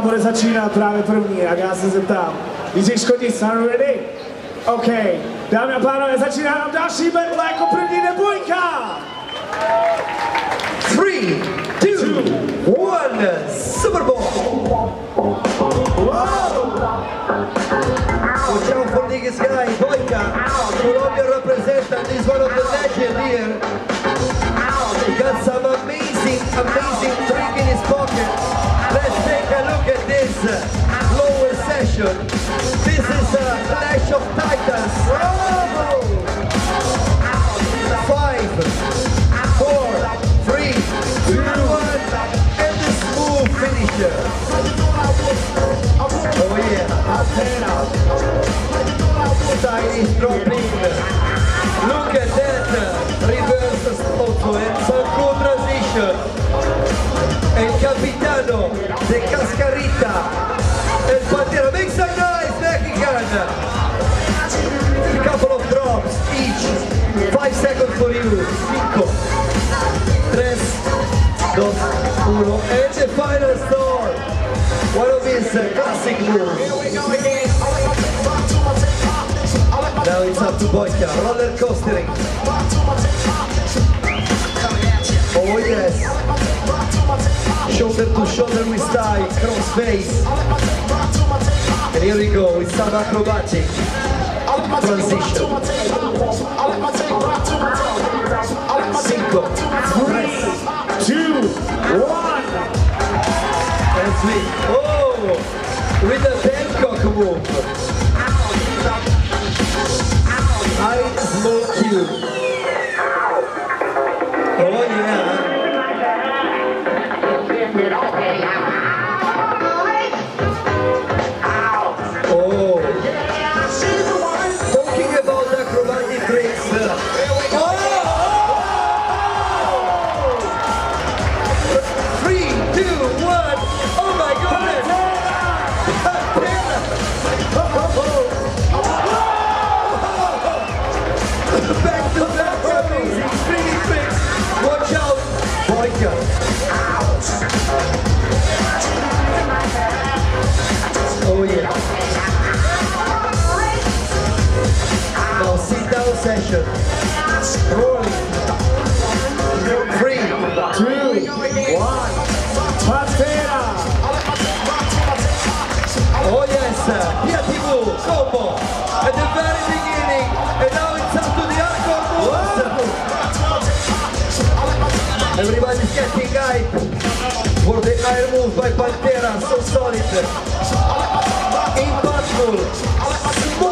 bude začínat právě první, jak já se zeptám. DJ Škodis, are ready? OK, dámy a pánové, začíná nám další battle jako první nebojka! Three, two, one, Super Ball! Watch out for this guy, Boyka. Colombia representant is one of the legend here. He got some amazing, amazing trick in his pocket. Lower. This is a Clash of Titans. Five, four, three, two, one, and the smooth finisher. Oh yeah, stylish dropping. Look at that uh, reverse also and cool transition. El capitano Of his uh, classic moves. Now it's up to Boyka, roller coastering. Oh yes. Shoulder to shoulder with style, cross face. And here we go with some acrobatic transition. Cinco, tres, Two, one! and three. With a Bangkok move. I smoke you. Down session. Rolling. Three, Two, one! Pantera! Oh yes, Via TV, combo at the very beginning, and now it's up to the hardcore moves. Everybody's getting hype for the air move by Pantera, so solid. Impactful, small